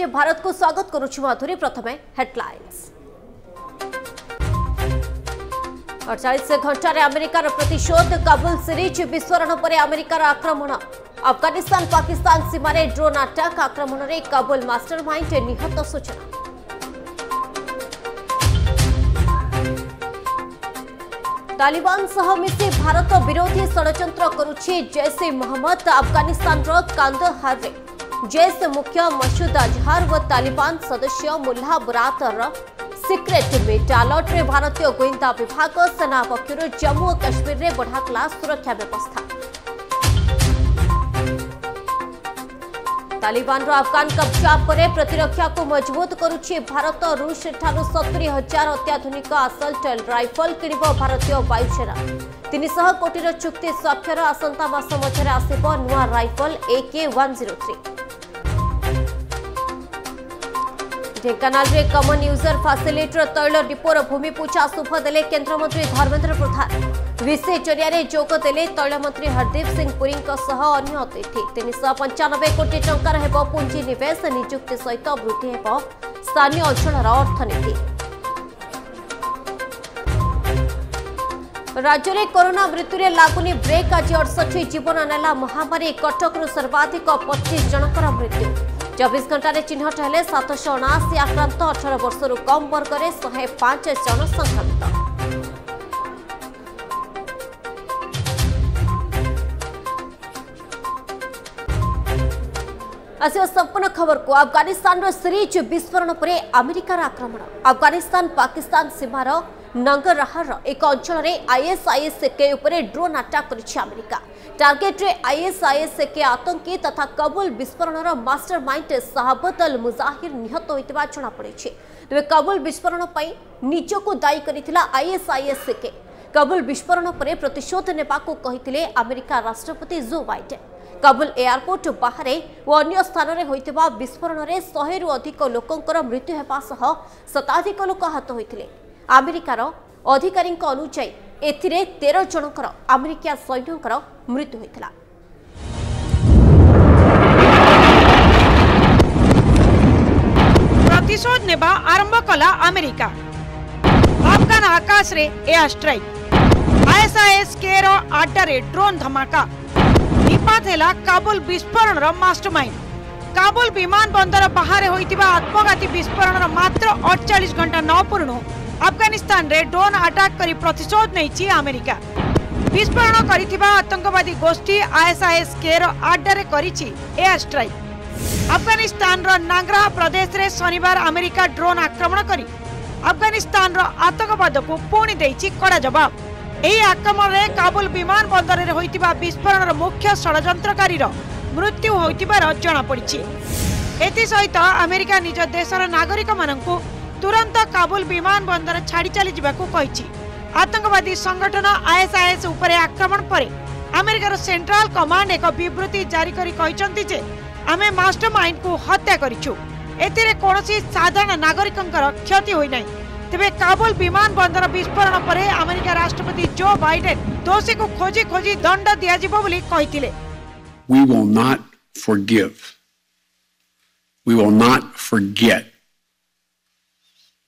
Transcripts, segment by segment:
SJ Bharat को स्वागत करुच्छु मधुरी प्रथमे हेडलाइन्स घंटे घंटार आमेरिकार प्रतिशोध काबुल सीरीज विस्फोरण पर आमेरिकार आक्रमण अफगानिस्तान पाकिस्तान सीमार ड्रोन आटाक आक्रमण में काबुल मास्टर माइंड निहत सूचना तालिबान सह मिशि भारत विरोधी षड़ करुच्ची जैश ए मोहम्मद आफगानिस्तान कांदहार जेस मुख्य मसूद अजहर व तालिबान सदस्य मुल्ला बुरातर सिक्रेट मिट आलर्टे भारतीय गुंदा विभाग सेना पक्ष जम्मू और काश्मीर में बढ़ाला सुरक्षा व्यवस्था तालिबान अफगान कब्जा पर प्रतिरक्षा को मजबूत करुच्ची भारत रुष ठू सतुरी हजार अत्याधुनिक आसल्ट रफल किण भारतीय वायुसेना तीन कोटी कोटर चुक्ति स्वाक्षर आसंता मस मधे आसव नुआ रफल एके वन ढेकाना कमन यूजर फैसिलिटर तैल डिपोर भूमिपूजा शुभ दे केन्द्रमंत्री धर्मेन्द्र प्रधान विशेष जरिया जोगदे तैलमंत्री हरदीप सिंह पुरी अतिथि तीन शह पंचानबे कोटी टुंजी नवेश निजुक्ति सहित वृद्धि स्थानीय अंचल अर्थनीति राज्य में कोरोना मृत्यु में लगुनी ब्रेक आज अड़सठ जीवन नेला महामारी कटकु सर्वाधिक पचीस जनकर मृत्यु ଚବିଶ ଘଣ୍ଟାରେ ଚିହ୍ନଟ ହେଲେ ସାତଶହ ଅଣାଅଶୀ ଆକ୍ରାନ୍ତ ଅଠର ବର୍ଷରୁ କମ୍ ବର୍ଗରେ ଶହେ ପାଞ୍ଚ ଜଣ ସଂକ୍ରମିତ ଆସିବ ସମ୍ପୂର୍ଣ୍ଣ ଖବରକୁ ଆଫଗାନିସ୍ତାନର ସିରିଜ୍ ବିସ୍ଫୋରଣ ପରେ ଆମେରିକାର ଆକ୍ରମଣ ଆଫଗାନିସ୍ତାନ ପାକିସ୍ତାନ ସୀମାର ନଙ୍ଗରାହାର ଏକ ଅଞ୍ଚଳରେ ଆଇଏସ୍ଆଇଏସ୍କେ ଉପରେ ଡ୍ରୋନ୍ ଆଟାକ୍ କରିଛି ଆମେରିକା ଟାର୍ଗେଟ୍ରେ ଆଇଏସ୍ଆଇଏସ୍କେ ଆତଙ୍କୀ ତଥା କବୁଲ ବିସ୍ଫୋରଣର ମାଷ୍ଟର ମାଇଣ୍ଡ ଶାହବତ ଅଲ ମୁଜାହିର ନିହତ ହୋଇଥିବା ଜଣାପଡ଼ିଛି ତେବେ କବୁଲ ବିସ୍ଫୋରଣ ପାଇଁ ନିଜକୁ ଦାୟୀ କରିଥିଲା ଆଇଏସ୍ଆଇଏସ୍କେ କବୁଲ ବିସ୍ଫୋରଣ ପରେ ପ୍ରତିଶୋଧ ନେବାକୁ କହିଥିଲେ ଆମେରିକା ରାଷ୍ଟ୍ରପତି ଜୋ ବାଇଡେନ୍ କବୁଲ ଏୟାରପୋର୍ଟ ବାହାରେ ଓ ଅନ୍ୟ ସ୍ଥାନରେ ହୋଇଥିବା ବିସ୍ଫୋରଣରେ ଶହେରୁ ଅଧିକ ଲୋକଙ୍କର ମୃତ୍ୟୁ ହେବା ସହ ଶତାଧିକ ଲୋକ ଆହତ ହୋଇଥିଲେ ଆମେରିକାର ଅଧିକାରୀଙ୍କ ଅନୁଯାୟୀ ଏଥିରେ ତେର ଜଣଙ୍କର ଆମେରିକା ସୈନ୍ୟଙ୍କର ମୃତ୍ୟୁ ହୋଇଥିଲା ପ୍ରତିଶୋଧ ନେବା ଆରମ୍ଭ କଲା ଆମେରିକା ଆଫଗାନ ଆକାଶରେ ଏୟାର ଷ୍ଟ୍ରାଇକ୍ ଆଇଏସ୍ଆଇଏସ୍ କେର ଆଡ୍ଡାରେ ଡ୍ରୋନ୍ ଧମାକା ନିପାତ ହେଲା କାବୁଲ ବିସ୍ଫୋରଣର ମାଷ୍ଟର ମାଇଣ୍ଡ କାବୁଲ ବିମାନ ବନ୍ଦର ବାହାରେ ହୋଇଥିବା ଆତ୍ମଘାତୀ ବିସ୍ଫୋରଣର ମାତ୍ର ଅଠଚାଳିଶ ଘଣ୍ଟା ନ ପୂର୍ବରୁ আফগানিস্তানের ড্রোন আটাক করে প্রতিশোধ নেইছি আমেরিকা বিস্ফোরণ করিথিবা আতঙ্কবাদী গোষ্ঠী আইএসআইএসকের আড্ডারে করেছে এয়ার স্ট্রাইক আফগানিস্তানর নাংরা প্রদেশে শনিবার আমেরিকা ড্রোন আক্রমণ করে আফগানিস্তানর আতঙ্কবাদকু পুଣି ଦେଇଛି କଡ଼ା ଜବାବ ଏହି ଆକ୍ରମଣରେ କାବୁଲ ବିମାନ ବନ୍ଦରରେ ହୋଇଥିବା ବିସ୍ଫୋରଣର ମୁଖ୍ୟ ଷଡ଼ଯନ୍ତ୍ରକାରୀର ମୃତ୍ୟୁ ହୋଇଥିବାର ଜଣାପଡ଼ିଛି ଏଥିସହିତ ଆମେରିକା ନିଜ ଦେଶର ନାଗରିକମାନଙ୍କୁ ତୁରନ୍ତ କାବୁଲ ବିମାନ ବନ୍ଦର ଛାଡ଼ି ଚାଲିଯିବାକୁ କହିଛି ଆତଙ୍କବାଦୀ ସଂଗଠନ ଆଇଏସ୍ଆଇଏସ୍ ଉପରେ ଆକ୍ରମଣ ପରେ ଆମେରିକାର ସେଣ୍ଟ୍ରାଲ କମାଣ୍ଡ ଏକ ବିବୃତ୍ତି ଜାରି କରି କହିଛନ୍ତି ଯେ ଆମେ ମାଷ୍ଟର ମାଇଣ୍ଡକୁ ହତ୍ୟା କରିଛୁ ଏଥିରେ କୌଣସି ସାଧାରଣ ନାଗରିକଙ୍କର କ୍ଷତି ହୋଇନାହିଁ ତେବେ କାବୁଲ ବିମାନ ବନ୍ଦର ବିସ୍ଫୋରଣ ପରେ ଆମେରିକା ରାଷ୍ଟ୍ରପତି ଜୋ ବାଇଡେନ୍ ଦୋଷୀକୁ ଖୋଜି ଖୋଜି ଦଣ୍ଡ ଦିଆଯିବ ବୋଲି କହିଥିଲେ We will not forgive. We will not forget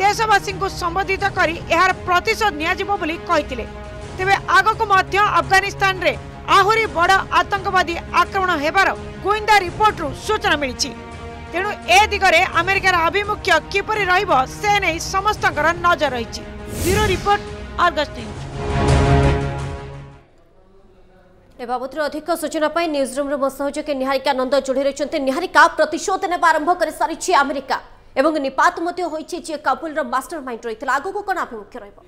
ଦେଶବାସୀଙ୍କୁ ସମ୍ବୋଧିତ କରି ଏହାର ପ୍ରତିଶୋଧ ନିଆଯିବ ବୋଲି କହିଥିଲେ ତେବେ ଆଗକୁ ମଧ୍ୟ ଆଫଗାନିସ୍ତାନରେ ଆହୁରି ବଡ଼ ଆତଙ୍କବାଦୀ ଆକ୍ରମଣ ହେବାର ଗୁଇନ୍ଦା ରିପୋର୍ଟରୁ ସୂଚନା ମିଳିଛି ତେଣୁ ଏ ଦିଗରେ ଆମେରିକାର ଆଭିମୁଖ୍ୟ କିପରି ରହିବ ସେ ନେଇ ସମସ୍ତଙ୍କର ନଜର ରହିଛି ବ୍ୟୁରୋ ରିପୋର୍ଟ ଏ ବାବଦରେ ଅଧିକ ସୂଚନା ପାଇଁ ନ୍ୟୁଜ୍ ରୁମ୍ରେ ମୋ ସହଯୋଗୀ ନିହାରିକା ନନ୍ଦ ଯୋଡ଼ି ରହିଛନ୍ତି ନିହାରିକା ପ୍ରତିଶୋଧ ନେବା এবং নিপাত মধ্যে হয়েছে যে কপিলর মাস্টার মাইন্ড রয়েছে আগুক কোণ আভিমুখ্য রহব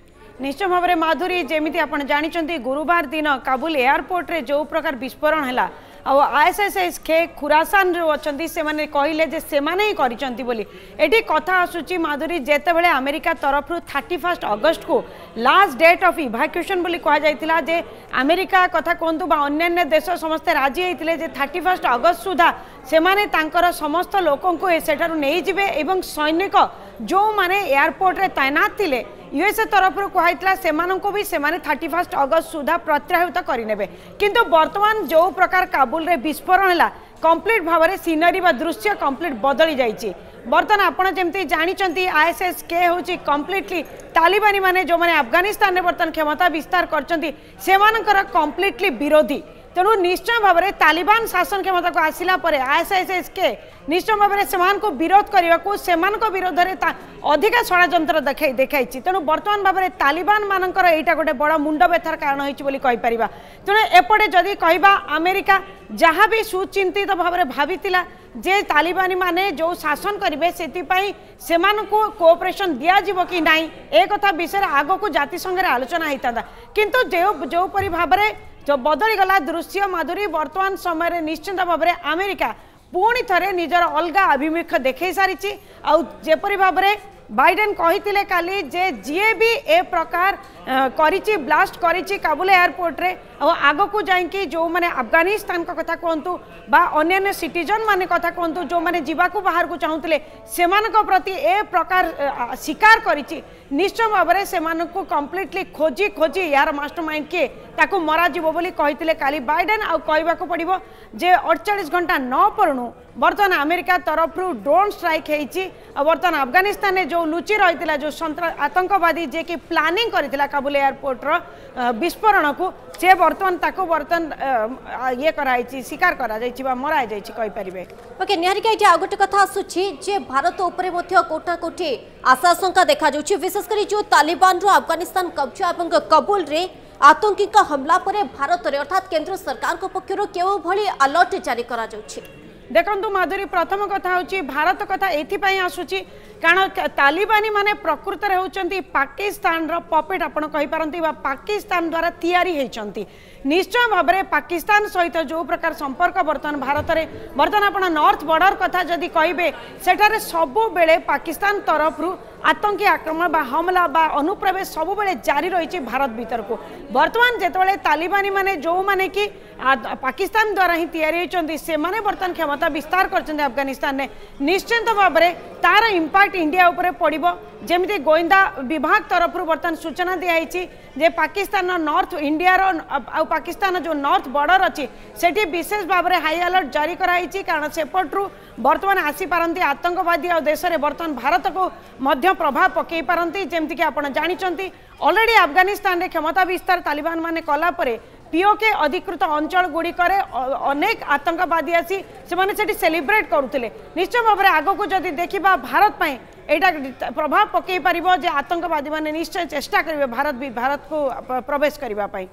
নিশ্চয় ভাবে মাধুরী যেমি আপনার জাঁচান গুরুবার দিন কাবুল এয়ারপোর্টে যে প্রকার বিস্ফোরণ হল आईएसएसएसके खुरासान अच्छा से मैंने कहले जे से मैंने ही बोली एटी कथा आसूची माधुरी जितेबले आमेरिका तरफ थर्टी फास्ट अगस्ट को लास्ट डेट अफ इभाक्युएसन कहला जे आमेरिका कथा कहतु अन्न्य देश समस्ते राजी होते थर्टी फास्ट अगस्ट सुधा से समस्त लोक सेठार नहीं जे और सैनिक जो मैंने एयरपोर्ट तैनात थे ୟୁଏସ୍ଏ ତରଫରୁ କୁହାଯାଇଥିଲା ସେମାନଙ୍କୁ ବି ସେମାନେ ଥାର୍ଟି ଫାର୍ଷ୍ଟ ଅଗଷ୍ଟ ସୁଦ୍ଧା ପ୍ରତ୍ୟାହୃତ କରିନେବେ କିନ୍ତୁ ବର୍ତ୍ତମାନ ଯେଉଁ ପ୍ରକାର କାବୁଲରେ ବିସ୍ଫୋରଣ ହେଲା କମ୍ପ୍ଲିଟ୍ ଭାବରେ ସିନେରୀ ବା ଦୃଶ୍ୟ କମ୍ପ୍ଲିଟ୍ ବଦଳି ଯାଇଛି ବର୍ତ୍ତମାନ ଆପଣ ଯେମିତି ଜାଣିଛନ୍ତି ଆଇଏସ୍ଏସ୍ କେ ହେଉଛି କମ୍ପ୍ଲିଟଲି ତାଲିବାନୀ ମାନେ ଯେଉଁମାନେ ଆଫଗାନିସ୍ତାନରେ ବର୍ତ୍ତମାନ କ୍ଷମତା ବିସ୍ତାର କରିଛନ୍ତି ସେମାନଙ୍କର କମ୍ପ୍ଲିଟଲି ବିରୋଧୀ ତେଣୁ ନିଶ୍ଚୟ ଭାବରେ ତାଲିବାନ ଶାସନ କ୍ଷମତାକୁ ଆସିଲା ପରେ ଆଇଏସ୍ଆଇଏସ୍କେ নিশ্চয় ভাবে সে বিরোধ করা সে বিরোধে অধিক ষড়যন্ত্র দেখাই দেখাইছি তেমন বর্তমান ভাবে তালিবান মানকর এইটা গোটে বড় মুন্ড ব্যথার কারণ হয়েছে বলে কইপার তেমন এপটে যদি কহবা আমেরিকা যা বি সুচিন্তিত ভাবে ভাবি যে তালিবানী মানে যে শাসন করবে সেপাই সে কোঅপরেসন দিয়াযিব কি না এ কথা বিষয়ে আগকু জাতিসংঘের আলোচনা হয়ে থাকে কিন্তু যে যেপরি ভাবে বদলিগলা দৃশ্য মাধুরী বর্তমান সময়ের নিশ্চিন্ত ভাবে আমেরিকা ପୁଣି ଥରେ ନିଜର ଅଲଗା ଆଭିମୁଖ୍ୟ ଦେଖାଇ ସାରିଛି ଆଉ ଯେପରି ଭାବରେ বাইডেন কহিলে কালি যে যিয়ে বি এ প্রকার করেছি ব্লাষ্ট করেছি কাবুল এয়ারপোর্টরে আগকু যাইকি যে আফগানিস্তান কথা কুহতু বা অন্যান্য সিটিজেন মানে কথা কুহতু যে যাওয়া বাহারক চাহুলে সে প্রতি এ প্রকার স্বীকার করেছি নিশ্চয় ভাবে সে কমপ্লিটলি খোঁজি খোঁজি ইয়ার মাস্টর মাইন্ড কিয়ে তাকে মরাযিব বলে কে কালি বাইডেন আহবাক পড়ব যে অড়চাশ ঘণ্টা ন পড়ু ବର୍ତ୍ତମାନ ଆମେରିକା ତରଫରୁ ଡ୍ରୋନ୍ ଷ୍ଟ୍ରାଇକ୍ ହେଇଛି ଆଉ ବର୍ତ୍ତମାନ ଆଫଗାନିସ୍ତାନରେ ଯେଉଁ ଲୁଚି ରହିଥିଲା ଯେଉଁ ଆତଙ୍କବାଦୀ ଯିଏକି ପ୍ଲାନିଂ କରିଥିଲା କାବୁଲ ଏୟାରପୋର୍ଟର ବିସ୍ଫୋରଣକୁ ସେ ବର୍ତ୍ତମାନ ତାକୁ ବର୍ତ୍ତମାନ ଇଏ କରାଯାଇଛି ଶିକାର କରାଯାଇଛି ବା ମରାଯାଇଛି କହିପାରିବେ ଓକେ ନିହାରିକା ଏଠି ଆଉ ଗୋଟେ କଥା ଆସୁଛି ଯେ ଭାରତ ଉପରେ ମଧ୍ୟ କୋଟା କୋଟି ଆଶାଶଙ୍କା ଦେଖାଯାଉଛି ବିଶେଷ କରି ଯେଉଁ ତାଲିବାନରୁ ଆଫଗାନିସ୍ତାନ କବ୍ଜା ଏବଂ କବୁଲରେ ଆତଙ୍କୀଙ୍କ ହମଲା ପରେ ଭାରତରେ ଅର୍ଥାତ୍ କେନ୍ଦ୍ର ସରକାରଙ୍କ ପକ୍ଷରୁ କେଉଁଭଳି ଆଲର୍ଟ ଜାରି କରାଯାଉଛି ଦେଖନ୍ତୁ ମାଧୁରୀ ପ୍ରଥମ କଥା ହେଉଛି ଭାରତ କଥା ଏଥିପାଇଁ ଆସୁଛି कारण तालिबानी मैंने प्रकृत होती पाकिस्तान पपेट आपड़ पाकिस्तान द्वारा यानी निश्चय भाव में पाकिस्तान सहित जो प्रकार संपर्क बर्तन भारत में बर्तमान आप नर्थ बर्डर कथा जदि कहे सेठार सबुबले पाकिस्तान तरफ रू आतंकी आक्रमण बा हमला बा अनुप्रवेश सब जारी रही भारत भीतर को बर्तमान जिते तालिबानी मैंने जो मैंने कि पाकिस्तान द्वारा ही या से बर्तमान क्षमता विस्तार करफगानिस्तान ने निश्चित भाव में तार इंपैक्ट ଆଟ୍ ଇଣ୍ଡିଆ ଉପରେ ପଡ଼ିବ ଯେମିତି ଗୋଇନ୍ଦା ବିଭାଗ ତରଫରୁ ବର୍ତ୍ତମାନ ସୂଚନା ଦିଆହେଇଛି ଯେ ପାକିସ୍ତାନର ନର୍ଥ ଇଣ୍ଡିଆର ଆଉ ପାକିସ୍ତାନର ଯେଉଁ ନର୍ଥ ବର୍ଡ଼ର ଅଛି ସେଠି ବିଶେଷ ଭାବରେ ହାଇ ଆଲର୍ଟ ଜାରି କରାଯାଇଛି କାରଣ ସେପଟରୁ ବର୍ତ୍ତମାନ ଆସିପାରନ୍ତି ଆତଙ୍କବାଦୀ ଆଉ ଦେଶରେ ବର୍ତ୍ତମାନ ଭାରତକୁ ମଧ୍ୟ ପ୍ରଭାବ ପକାଇ ପାରନ୍ତି ଯେମିତିକି ଆପଣ ଜାଣିଛନ୍ତି ଅଲରେଡ଼ି ଆଫଗାନିସ୍ତାନରେ କ୍ଷମତା ବିସ୍ତାର ତାଲିବାନ ମାନେ କଲା ପରେ পিও কে অধিকৃত অঞ্চল গুড়ি করে अनेक আতংকবাদী assi সেমনে সেটি सेलिब्रेट করুতলে নিশ্চয় বাপরে আগো কো যদি দেখিবা ভারত পায়ে এটা প্রভাব পকেই পারিবো যে আতংকবাদী মানে নিশ্চয় চেষ্টা করিবে ভারতবি ভারত কো প্রবেশ করিবা পায়ে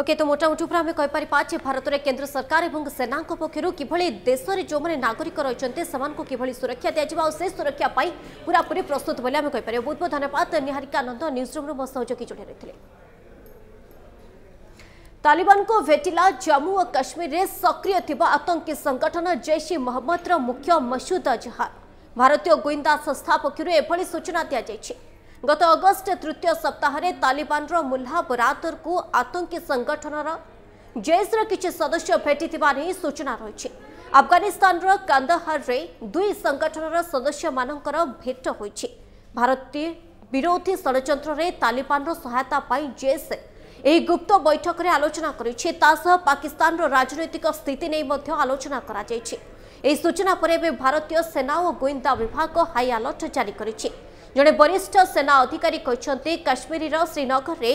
ওকে তো মোটা মোটু আমরা কই পারি পাঁচ ভারতরে কেন্দ্র সরকার এবঙ্গ সেনা কো পক্ষের কি ভলি দেশরে যোমনে নাগরিক রয়চন্তে সমান কো কি ভলি সুরক্ষা দেয়া দিব সেই সুরক্ষা পাই পুরাপুরি প্রস্তুত বলি আমরা কই পারি বহুত বহুত ধন্যবাদ নিহারিকা আনন্দ নিউজ রুমৰ সহযোগিতা জড়িত রইল तालिबान को भेटिला जम्मू और काश्मीर में सक्रिय आतंकी संगठन जैश ए मोहम्मद मुख्य मसूद अजहर भारतीय गुइंदा संस्था पक्षर एभली सूचना दीजिए गत अगस्ट तृतीय सप्ताह में तालिबान मुल्ला बरादर को आतंकी संगठन जैश्र किसी सदस्य भेटी नहीं सूचना रही अफगानिस्तान कांदाहार दुई संगठन सदस्य मान भेट हो भारतीय विरोधी षड़ तालिबान सहायता जैश ଏହି ଗୁପ୍ତ ବୈଠକରେ ଆଲୋଚନା କରିଛି ତା ସହ ପାକିସ୍ତାନର ରାଜନୈତିକ ସ୍ଥିତି ନେଇ ମଧ୍ୟ ଆଲୋଚନା କରାଯାଇଛି ଏହି ସୂଚନା ପରେ ଏବେ ଭାରତୀୟ ସେନା ଓ ଗୁଇନ୍ଦା ବିଭାଗ ହାଇ ଆଲର୍ଟ ଜାରି କରିଛି ଜଣେ ବରିଷ୍ଠ ସେନା ଅଧିକାରୀ କହିଛନ୍ତି କାଶ୍ମୀରର ଶ୍ରୀନଗରରେ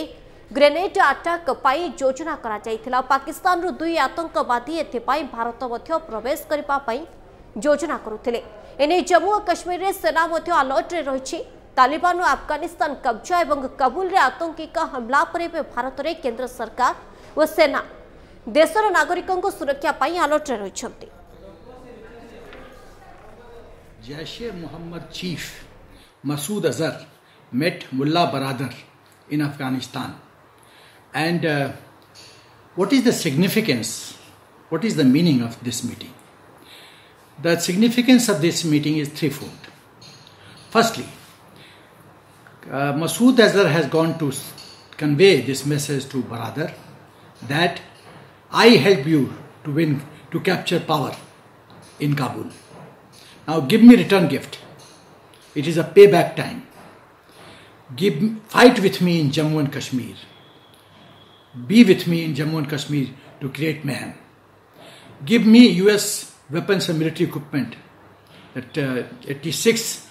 ଗ୍ରେନେଡ୍ ଆଟାକ୍ ପାଇଁ ଯୋଜନା କରାଯାଇଥିଲା ପାକିସ୍ତାନରୁ ଦୁଇ ଆତଙ୍କବାଦୀ ଏଥିପାଇଁ ଭାରତ ମଧ୍ୟ ପ୍ରବେଶ କରିବା ପାଇଁ ଯୋଜନା କରୁଥିଲେ ଏନେଇ ଜମ୍ମୁ ଓ କାଶ୍ମୀରରେ ସେନା ମଧ୍ୟ ଆଲର୍ଟରେ ରହିଛି तालिबान और आफगानिस्तान कब्जा और काबुल आतंकिक हमला पर भारत में केंद्र सरकार और सेना देशर नागरिकों सुरक्षा पर आलर्ट रही Jaish e Mohammed chief Masood Azhar met Mullah Baradar in Afghanistan and what is the significance what is the meaning of this meeting the significance of this meeting is three fold firstly Uh, Masood Azhar has gone to convey this message to Baradar that I help you to win, to capture power in Kabul. Now give me return gift. It is a payback time. Give, fight with me in Jammu and Kashmir. Be with me in Jammu and Kashmir to create mayhem. Give me US weapons and military equipment. That uh, 86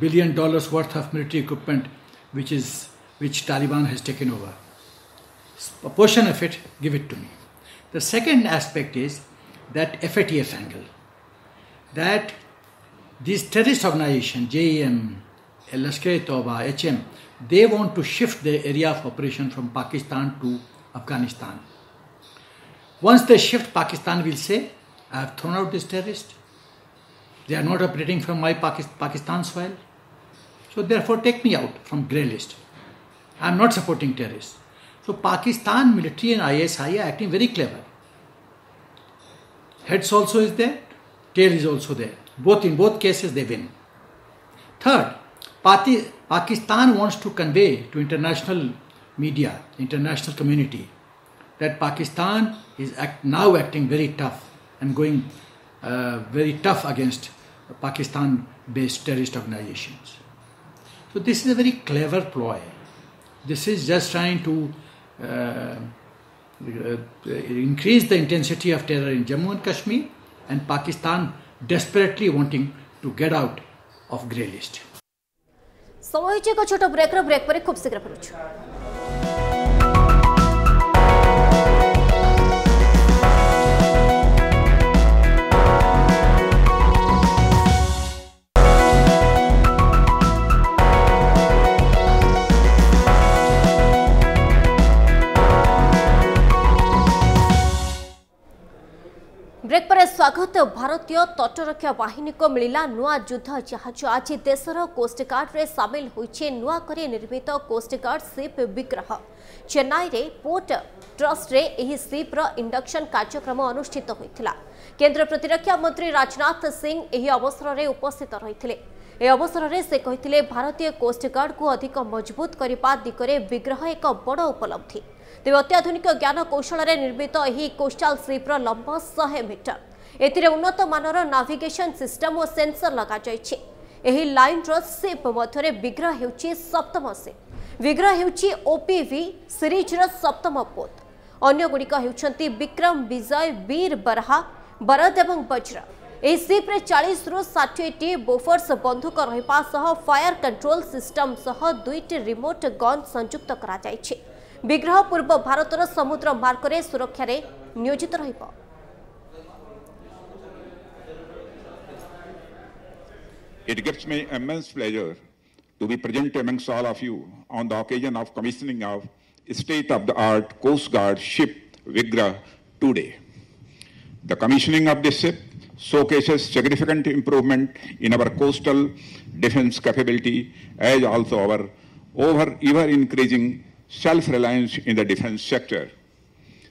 billion dollars worth of military equipment which is which Taliban has taken over. A portion of it, give it to me. The second aspect is that FATF angle, that these terrorist organization, JEM, lashkar Toba, HM, they want to shift their area of operation from Pakistan to Afghanistan. Once they shift, Pakistan will say, I have thrown out this terrorist. They are not operating from my Pakistan soil. So therefore, take me out from grey list. I am not supporting terrorists. So Pakistan military and ISI are acting very clever. Heads also is there, tail is also there. Both in both cases they win. Third, Pakistan wants to convey to international media, international community, that Pakistan is act, now acting very tough and going uh, very tough against Pakistan-based terrorist organizations. So this is a very clever ploy. This is just trying to uh, uh, increase the intensity of terror in Jammu and Kashmir and Pakistan desperately wanting to get out of grey list. ସମୟ ହୋଇଛି ଓଡ଼ିଶାରେ ସ୍ୱାଗତ ଭାରତୀୟ ତଟରକ୍ଷା ବାହିନୀକୁ ମିଳିଲା ନୂଆ ଯୁଦ୍ଧ ଜାହାଜ ଆଜି ଦେଶର କୋଷ୍ଟଗାର୍ଡରେ ସାମିଲ ହୋଇଛି ନୂଆ କରି ନିର୍ମିତ କୋଷ୍ଟଗାର୍ଡ ସିପ୍ ବିଗ୍ରହ ଚେନ୍ନାଇରେ ପୋର୍ଟ ଟ୍ରଷ୍ଟରେ ଏହି ସିପ୍ର ଇଣ୍ଡକ୍ସନ କାର୍ଯ୍ୟକ୍ରମ ଅନୁଷ୍ଠିତ ହୋଇଥିଲା କେନ୍ଦ୍ର ପ୍ରତିରକ୍ଷା ମନ୍ତ୍ରୀ ରାଜନାଥ ସିଂ ଏହି ଅବସରରେ ଉପସ୍ଥିତ ରହିଥିଲେ ଏ ଅବସରରେ ସେ କହିଥିଲେ ଭାରତୀୟ କୋଷ୍ଟଗାର୍ଡକୁ ଅଧିକ ମଜବୁତ କରିବା ଦିଗରେ ବିଗ୍ରହ ଏକ ବଡ଼ ଉପଲବ୍ଧି ତେବେ ଅତ୍ୟାଧୁନିକ ଜ୍ଞାନ କୌଶଳରେ ନିର୍ମିତ ଏହି କୋଷ୍ଟାଲ ସିପ୍ର ଲମ୍ବ ଶହେ ମିଟର ଏଥିରେ ଉନ୍ନତମାନର ନାଭିଗେସନ ସିଷ୍ଟମ ଓ ସେନ୍ସର ଲଗାଯାଇଛି ଏହି ଲାଇନ୍ର ସେପ୍ ମଧ୍ୟରେ ବିଗ୍ରହ ହେଉଛି ସପ୍ତମ ସେପ୍ ବିଗ୍ରହ ହେଉଛି ଓପିଭି ସିରିଜର ସପ୍ତମ ପୋତ ଅନ୍ୟଗୁଡ଼ିକ ହେଉଛନ୍ତି ବିକ୍ରମ ବିଜୟ ବୀର ବରହା ବରଦ ଏବଂ ବଜ୍ର ଏହି ସିପ୍ରେ ଚାଳିଶରୁ ଷାଠିଏଟି ବୋଫର୍ସ ବନ୍ଧୁକ ରହିବା ସହ ଫାୟାର କଣ୍ଟ୍ରୋଲ ସିଷ୍ଟମ ସହ ଦୁଇଟି ରିମୋଟ ଗନ୍ ସଂଯୁକ୍ତ କରାଯାଇଛି ବିଗ୍ରହ ପୂର୍ବ ଭାରତର ସମୁଦ୍ର ମାର୍ଗରେ ସୁରକ୍ଷାରେ ନିୟୋଜିତ ରହିବ It gives me immense pleasure to be present amongst all of you on the occasion of commissioning of state-of-the-art Coast Guard ship Vigra today. The commissioning of this ship showcases significant improvement in our coastal defense capability as also our over ever increasing self-reliance in the defense sector.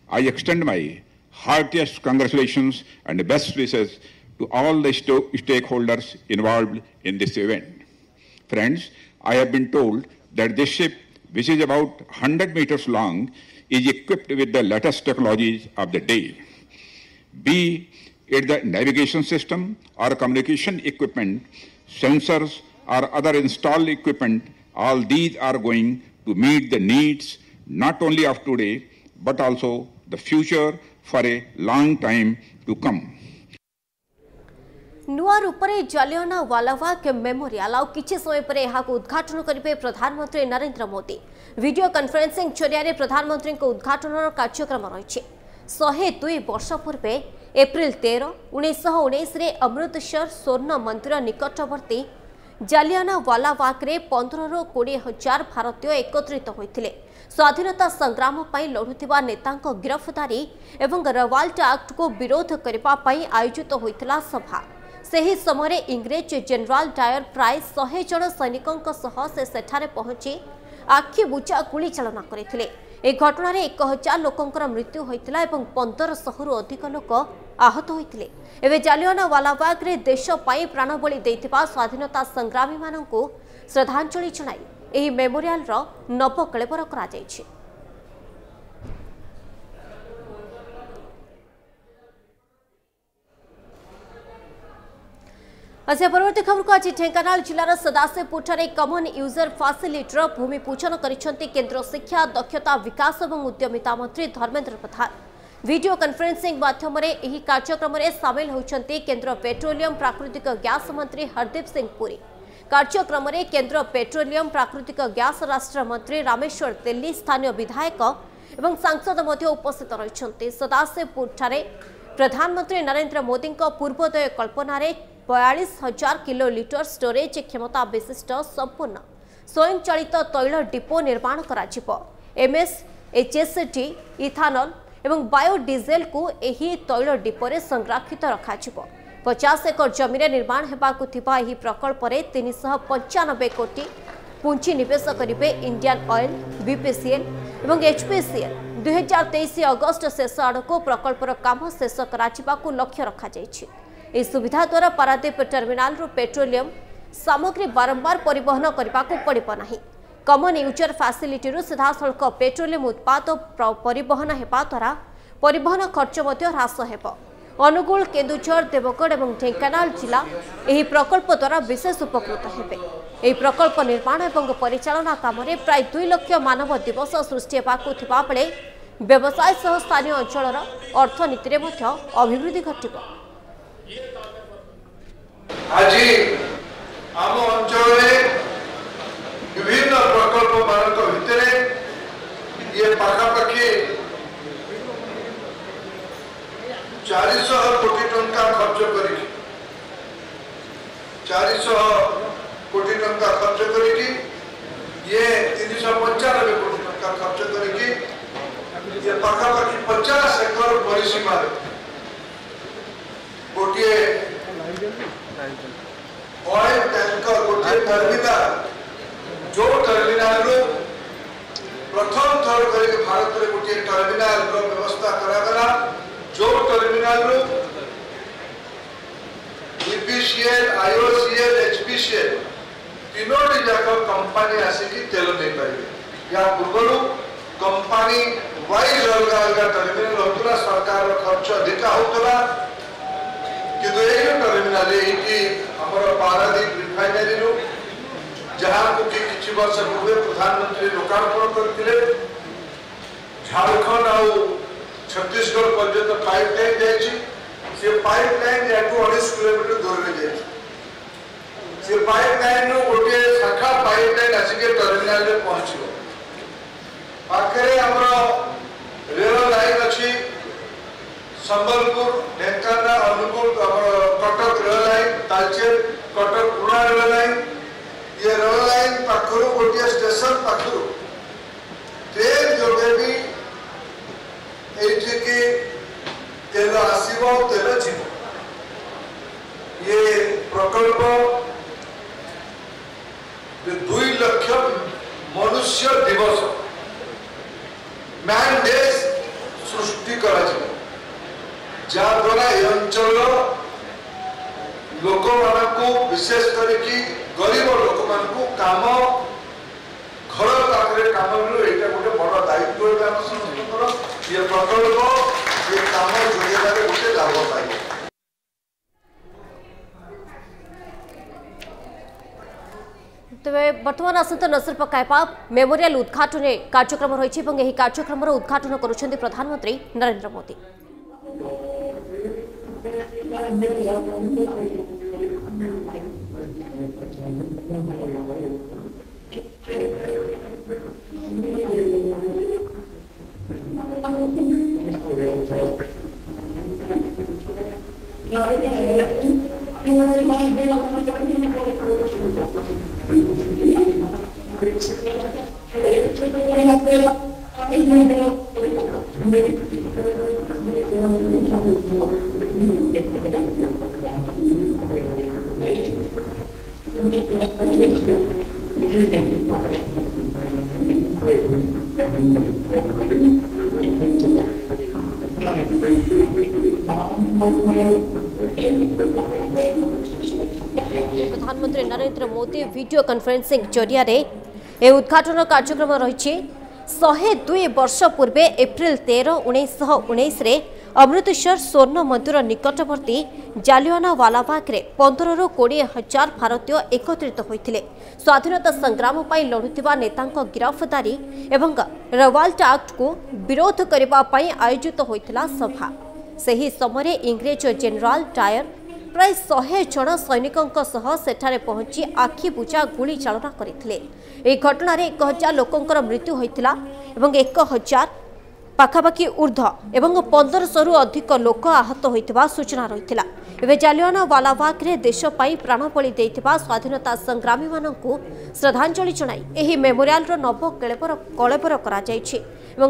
I extend my heartiest congratulations and best wishes to all the stakeholders involved in this event. Friends, I have been told that this ship, which is about 100 meters long, is equipped with the latest technologies of the day. Be it the navigation system or communication equipment, sensors or other installed equipment, all these are going to meet the needs not only of today, but also the future for a long time to come. ನೂರೂಪರೆ ಜಲಿಯಾನ Walabagh memorial ಆ ಕಿಚಿ ಸಮಯ ಪರ ಎಹಾಕು ಉದ್ಘಾಟನ ಕರಿಬೆ ಪ್ರಧಾನಮಂತ್ರಿ Narendra Modi video conferencing ଜରିଆରେ ପ୍ରଧାନମନ୍ତ୍ରୀଙ୍କ ଉଦ୍ଘାଟନର କାର୍ଯ୍ୟକ୍ରମ ରହିଛି ଶହେ ଦୁଇ ବର୍ଷ ପୂର୍ବେ ଏପ୍ରିଲ ତେର ଉଣେଇଶହ ଉଣେଇଶରେ ଅମୃତସର ସ୍ୱର୍ଣ୍ଣ ମନ୍ଦିର ନିକଟବର୍ତ୍ତୀ ଜାଲିଆନାୱାଲାବାଗରେ ପନ୍ଦରରୁ କୋଡ଼ିଏ ହଜାର ଭାରତୀୟ ଏକତ୍ରିତ ହୋଇଥିଲେ ସ୍ୱାଧୀନତା ସଂଗ୍ରାମ ପାଇଁ ଲଢ଼ୁଥିବା ନେତାଙ୍କ ଗିରଫଦାରୀ ଏବଂ ରୱାଲ୍ଟ ଆକ୍ଟକୁ ବିରୋଧ କରିବା ପାଇଁ ଆୟୋଜିତ ହୋଇଥିଲା ସଭା ସେହି ସମୟରେ ଇଂରେଜ ଜେନେରାଲ ଡାୟର ପ୍ରାୟ ଶହେ ଜଣ ସୈନିକଙ୍କ ସହ ସେ ସେଠାରେ ପହଞ୍ଚି ଆଖିବୁଜା ଗୁଳି ଚାଳନା କରିଥିଲେ ଏହି ଘଟଣାରେ ଏକ ହଜାର ଲୋକଙ୍କର ମୃତ୍ୟୁ ହୋଇଥିଲା ଏବଂ ପନ୍ଦରଶହରୁ ଅଧିକ ଲୋକ ଆହତ ହୋଇଥିଲେ ଏବେ ଜାଲିଆନା ୱାଲାବାଗରେ ଦେଶ ପାଇଁ ପ୍ରାଣବଳି ଦେଇଥିବା ସ୍ୱାଧୀନତା ସଂଗ୍ରାମୀମାନଙ୍କୁ ଶ୍ରଦ୍ଧାଞ୍ଜଳି ଜଣାଇ ଏହି ମେମୋରିଆଲର ନବକଳେବର କରାଯାଇଛି અસ્યા પરવર્તી ખબરકુ આજે ઢેଙ୍କାନାଳ ଜିଲ୍ଲାର ସଦାଶିବପୁରଠାରେ କମନ୍ ୟୁଜର ଫାସିଲିଟିର ଭୂମିପୂଜନ କରିଛନ୍ତି କେନ୍ଦ୍ର ଶିକ୍ଷା ଦକ୍ଷତା ବିକାଶ ଏବଂ ଉଦ୍ୟମିତା ମନ୍ତ୍ରୀ ଧର୍ମେନ୍ଦ୍ର ପ୍ରଧାନ ଭିଡ଼ିଓ କନଫରେନ୍ସିଂ ମାଧ୍ୟମରେ ଏହି କାର୍ଯ୍ୟକ୍ରମରେ ସାମିଲ ହୋଇଛନ୍ତି କେନ୍ଦ୍ର ପେଟ୍ରୋଲିୟମ ପ୍ରାକୃତିକ ଗ୍ୟାସ୍ ମନ୍ତ୍ରୀ ହରଦୀପ ସିଂ ପୁରୀ କାର୍ଯ୍ୟକ୍ରମରେ କେନ୍ଦ୍ର ପେଟ୍ରୋଲିୟମ ପ୍ରାକୃତିକ ଗ୍ୟାସ୍ ରାଷ୍ଟ୍ରମନ୍ତ୍ରୀ ରାମେଶ୍ୱର ତେଲି ସ୍ଥାନୀୟ ବିଧାୟକ ଏବଂ ସାଂସଦ ମଧ୍ୟ ଉପସ୍ଥିତ ରହିଛନ୍ତି ସଦାଶିବପୁରଠାରେ ପ୍ରଧାନମନ୍ତ୍ରୀ ନରେନ୍ଦ୍ର ମୋଦିଙ୍କ ପୂର୍ବୋଦୟ କଳ୍ପନାରେ বয়াল্লিশ হাজার কিলোলিটর স্টোরেজ ক্ষমতা বিশিষ্ট সম্পূর্ণ স্বয়ংচালিত তৈল ডিপো নির্মাণ করা এমএস এইচএসটি ইথানল এবং বায়োডিজেলକୁ ଏହି ତୈଳ ଡିପୋରେ ସଂରକ୍ଷିତ ରଖାଯିବ ପଚାଶ ଏକର ଜମିରେ ନିର୍ମାଣ ହେବାକୁ ଥିବା ଏହି ପ୍ରକଳ୍ପରେ ତିନିଶହ ପଞ୍ଚାନବେ କୋଟି ପୁଞ୍ଜି ନିବେଶ କରିବେ ଇଣ୍ଡିଆନ୍ ଅଏଲ୍ ବିପିସିଏଲ୍ ଏବଂ ଏଚ୍ପିସିଏଲ୍ ଦୁଇହଜାର ତେଇଶ ଅଗଷ୍ଟ ଶେଷ ଆଡ଼କୁ ପ୍ରକଳ୍ପର କାମ ଶେଷ କରାଯିବାକୁ ଲକ୍ଷ୍ୟ ରଖାଯାଇଛି ଏହି ସୁବିଧା ଦ୍ୱାରା ପାରାଦ୍ୱୀପ ଟର୍ମିନାଲରୁ ପେଟ୍ରୋଲିୟମ ସାମଗ୍ରୀ ବାରମ୍ବାର ପରିବହନ କରିବାକୁ ପଡ଼ିବ ନାହିଁ କମନ୍ ୟୁଜର ଫ୍ୟାସିଲିଟିରୁ ସିଧାସଳଖ ପେଟ୍ରୋଲିୟମ ଉତ୍ପାଦ ପରିବହନ ହେବା ଦ୍ୱାରା ପରିବହନ ଖର୍ଚ୍ଚ ମଧ୍ୟ ହ୍ରାସ ହେବ ଅନୁଗୁଳ କେନ୍ଦୁଝର ଦେବଗଡ଼ ଏବଂ ଢେଙ୍କାନାଳ ଜିଲ୍ଲା ଏହି ପ୍ରକଳ୍ପ ଦ୍ୱାରା ବିଶେଷ ଉପକୃତ ହେବେ ଏହି ପ୍ରକଳ୍ପ ନିର୍ମାଣ ଏବଂ ପରିଚାଳନା କାମରେ ପ୍ରାୟ ଦୁଇ ଲକ୍ଷ ମାନବ ଦିବସ ସୃଷ୍ଟି ହେବାକୁ ଥିବାବେଳେ ବ୍ୟବସାୟ ସହ ସ୍ଥାନୀୟ ଅଞ୍ଚଳର ଅର୍ଥନୀତିରେ ମଧ୍ୟ ଅଭିବୃଦ୍ଧି ଘଟିବ ଆଜି ଆମ ଅଞ୍ଚଳରେ ବିଭିନ୍ନ ପ୍ରକଳ୍ପମାନଙ୍କ ଭିତରେ ଇଏ ପାଖାପାଖି ଚାରିଶହ କୋଟି ଟଙ୍କା ଖର୍ଚ୍ଚ କରିକି ଚାରିଶହ କୋଟି ଟଙ୍କା ଖର୍ଚ୍ଚ କରିକି ଇଏ ତିନିଶହ ପଞ୍ଚାନବେ କୋଟି ଟଙ୍କା ଖର୍ଚ୍ଚ କରିକି ଇଏ ପାଖାପାଖି ପଚାଶ ଏକର ପରିସୀମାରେ ଗୋଟିଏ ଅଏଲ ଟ୍ୟାଙ୍କର ଗୋଟିଏ ଟର୍ମିନାଲ ଯୋଉ ଟର୍ମିନାଲରୁ ପ୍ରଥମ ଥର କରିକି ଭାରତରେ ଗୋଟିଏ ଟର୍ମିନାଲର ବ୍ୟବସ୍ଥା କରାଗଲା ଯୋଉ ଟର୍ମିନାଲରୁ ଇପିସିଏଲ ଆଇଓସିଏଲ ଏଚପିସିଏଲ ତିନୋଟି ଯାକ କମ୍ପାନୀ ଆସିକି ତେଲ ନେଇପାରିବେ ଏହା ପୂର୍ବରୁ କମ୍ପାନୀ वाइज अलग अलग टर्मिनाल होता सरकार खर्च अधिका होता କିନ୍ତୁ ଏଇ ଯେଉଁ ଟର୍ମିନାଲ ଏଇଠି ଆମର ପାରାଦୀପ ରିଫାଇନାରୀରୁ ଯାହାକୁ କି କିଛି ବର୍ଷ ପୂର୍ବେ ପ୍ରଧାନମନ୍ତ୍ରୀ ଲୋକାର୍ପଣ କରିଥିଲେ ଝାଡ଼ଖଣ୍ଡ ଆଉ ଛତିଶଗଡ଼ ପର୍ଯ୍ୟନ୍ତ ପାଇପ୍ ଲାଇନ୍ ଯାଇଛି ସେ ପାଇପ୍ ଲାଇନ୍ ଏହାକୁ ଅଢ଼େଇଶ କିଲୋମିଟର ଦୂରରେ ଯାଇଛି ସେ ପାଇପ୍ ଲାଇନ୍ରୁ ଗୋଟିଏ ଶାଖା ପାଇପ୍ ଲାଇନ୍ ଆସିକି ଟର୍ମିନାଲରେ ପହଞ୍ଚିବ ପାଖରେ ଆମର ରେଳ ଲାଇନ୍ ଅଛି संबलपुर ढेंकाना अनुकूल कटक रेल लाइन तालचेर कटक पुणा रेल लाइन ये रेल लाइन पाखर गोटे स्टेशन पाखर ट्रेन जो भी ये तेल आसव तेल जीव ये प्रकल्प दुई लक्ष मनुष्य दिवस मैन डे सृष्टि करा जहाद्वारा लोक मान विशेष गरीब लोक उद्घाटन कार्यक्रम रही कार्यक्रम उद्घाटन करुंच प्रधानमंत्री Narendra Modi Thank you. Video conferencing ଜରିଆରେ ଏ ଉଦ୍ଘାଟନ କାର୍ଯ୍ୟକ୍ରମ ରହିଛି ଶହେ ଦୁଇ ବର୍ଷ ପୂର୍ବେ ଏପ୍ରିଲ ତେର ଉଣେଇଶହ ଉଣେଇଶରେ ଅମୃତେଶ୍ୱର ସ୍ୱର୍ଣ୍ଣ ମନ୍ଦିର ନିକଟବର୍ତ୍ତୀ ଜାଲିଓ୍ୱାନା ୱାଲାବାଗରେ ପନ୍ଦରରୁ କୋଡ଼ିଏ ହଜାର ଭାରତୀୟ ଏକତ୍ରିତ ହୋଇଥିଲେ ସ୍ୱାଧୀନତା ସଂଗ୍ରାମ ପାଇଁ ଲଢ଼ୁଥିବା ନେତାଙ୍କ ଗିରଫଦାରୀ ଏବଂ ରୱାଲ୍ଟ ଆକ୍ଟକୁ ବିରୋଧ କରିବା ପାଇଁ ଆୟୋଜିତ ହୋଇଥିଲା ସଭା ସେହି ସମୟରେ ଇଂରେଜ ଜେନେରାଲ ଡାୟର ପ୍ରାୟ ଶହେ ଜଣ ସୈନିକଙ୍କ ସହ ସେଠାରେ ପହଞ୍ଚି ଆଖିବୁଜା ଗୁଳି ଚାଳନା କରିଥିଲେ ଏହି ଘଟଣାରେ ଏକ ହଜାର ଲୋକଙ୍କର ମୃତ୍ୟୁ ହୋଇଥିଲା ଏବଂ ଏକ ହଜାର ପାଖାପାଖି ଉର୍ଦ୍ଧ୍ୱ ଏବଂ ପନ୍ଦରଶହରୁ ଅଧିକ ଲୋକ ଆହତ ହୋଇଥିବା ସୂଚନା ରହିଥିଲା ଏବେ ଜାଲିଓ୍ୱାନା ବାଲାବାଗରେ ଦେଶ ପାଇଁ ପ୍ରାଣବଳି ଦେଇଥିବା ସ୍ୱାଧୀନତା ସଂଗ୍ରାମୀମାନଙ୍କୁ ଶ୍ରଦ୍ଧାଞ୍ଜଳି ଜଣାଇ ଏହି ମେମୋରିଆଲର ନବ କଳେବର କରାଯାଇଛି ଏବଂ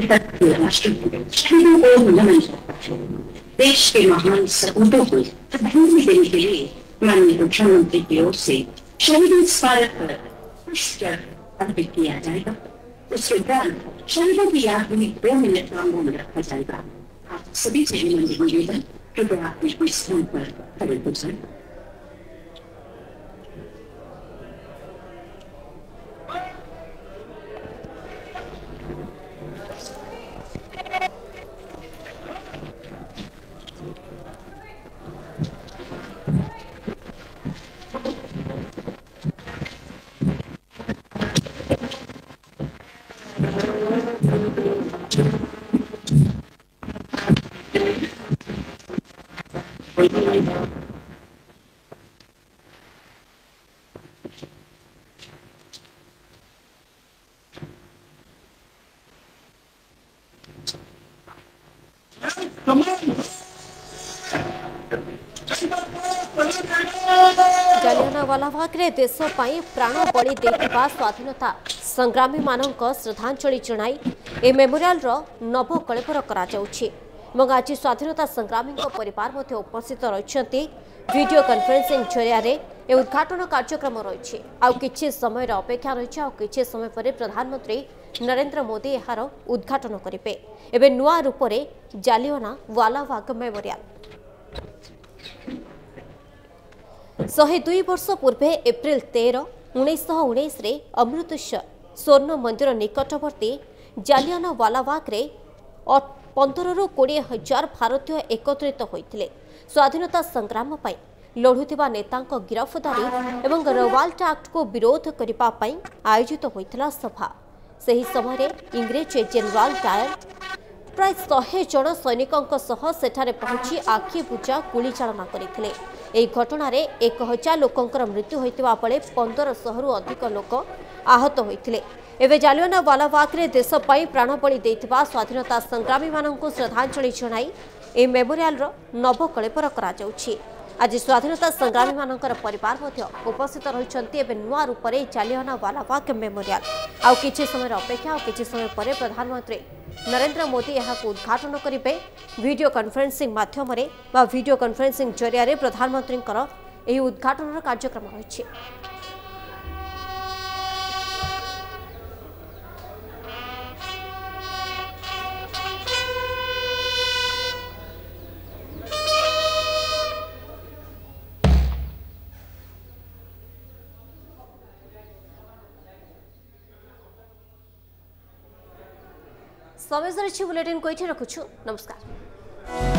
कृतज्ञ देश के महान सपूतों को श्रद्धांजलि देने के लिए माननीय प्रधानमंत्री की ओर से शहीद स्मारक पर पुष्प अर्पित किया जाएगा उसके बाद शहीदों की याद में दो मिनट का मौन रखा जाएगा आप सभी से निवेदन कृपया अपने स्थान पर खड़े हो जालियानावाला बाग में देश प्राण बड़ी देखा स्वाधीनता संग्रामी मान श्रद्धाजलि जन मेमोरियाल नवकलेपर कर स्वाधीनता संग्रामी परिवार उपस्थित रही भिड कन्फरेन्सी जरिया ଏ ଉଦ୍ଘାଟନ କାର୍ଯ୍ୟକ୍ରମ ରହିଛି ଆଉ କିଛି ସମୟର ଅପେକ୍ଷା ରହିଛି ଆଉ କିଛି ସମୟ ପରେ ପ୍ରଧାନମନ୍ତ୍ରୀ ନରେନ୍ଦ୍ର ମୋଦି ଏହାର ଉଦ୍ଘାଟନ କରିବେ ଏବେ ନୂଆ ରୂପରେ ଜାଲିଓନା ୱାଲାବାଗ ମେମୋରିଆଲ ଶହେ ଦୁଇ ବର୍ଷ ପୂର୍ବେ ଏପ୍ରିଲ ତେର ଉଣେଇଶହ ଉଣେଇଶରେ ଅମୃତେଶ୍ୱର ସ୍ୱର୍ଣ୍ଣ ମନ୍ଦିର ନିକଟବର୍ତ୍ତୀ ଜାଲିଆନା ୱାଲାବାଗରେ ପନ୍ଦରରୁ କୋଡ଼ିଏ ହଜାର ଭାରତୀୟ ଏକତ୍ରିତ ହୋଇଥିଲେ ସ୍ୱାଧୀନତା ସଂଗ୍ରାମ ପାଇଁ ଲଢୁଥିବା ନେତାଙ୍କ ଗିରଫଦାରୀ ଏବଂ ରୱାଲ୍ଟ ଆକ୍ଟକୁ ବିରୋଧ କରିବା ପାଇଁ ଆୟୋଜିତ ହୋଇଥିଲା ସଭା ସେହି ସମୟରେ ଇଂରେଜ ଜେନେରାଲ ଡାୟର ପ୍ରାୟ ଶହେ ଜଣ ସୈନିକଙ୍କ ସହ ସେଠାରେ ପହଞ୍ଚି ଆଖିବୁଜା ଗୁଳି ଚାଳନା କରିଥିଲେ ଏହି ଘଟଣାରେ ଏକ ହଜାର ଲୋକଙ୍କର ମୃତ୍ୟୁ ହୋଇଥିବା ବେଳେ ପନ୍ଦରଶହରୁ ଅଧିକ ଲୋକ ଆହତ ହୋଇଥିଲେ ଏବେ ଜାଲିଓନା ବାଲାବାଗରେ ଦେଶ ପାଇଁ ପ୍ରାଣବଳି ଦେଇଥିବା ସ୍ୱାଧୀନତା ସଂଗ୍ରାମୀମାନଙ୍କୁ ଶ୍ରଦ୍ଧାଞ୍ଜଳି ଜଣାଇ ଏହି ମେମୋରିଆଲର ନବକଳେପର କରାଯାଉଛି ଆଜି ସ୍ୱାଧୀନତା ସଂଗ୍ରାମୀମାନଙ୍କର ପରିବାର ମଧ୍ୟ ଉପସ୍ଥିତ ରହିଛନ୍ତି ଏବେ ନୂଆ ରୂପରେ ଚାଲିହନା ବାଲାବାଗ ମେମୋରିଆଲ ଆଉ କିଛି ସମୟର ଅପେକ୍ଷା ଆଉ କିଛି ସମୟ ପରେ ପ୍ରଧାନମନ୍ତ୍ରୀ ନରେନ୍ଦ୍ର ମୋଦି ଏହାକୁ ଉଦ୍ଘାଟନ କରିବେ ଭିଡ଼ିଓ କନଫରେନ୍ସିଂ ମାଧ୍ୟମରେ ବା ଭିଡ଼ିଓ କନଫରେନ୍ସିଂ ଜରିଆରେ ପ୍ରଧାନମନ୍ତ୍ରୀଙ୍କର ଏହି ଉଦ୍ଘାଟନର କାର୍ଯ୍ୟକ୍ରମ ରହିଛି સમયસર છે બુલેટિન કોઈથી રખું છું નમસ્કાર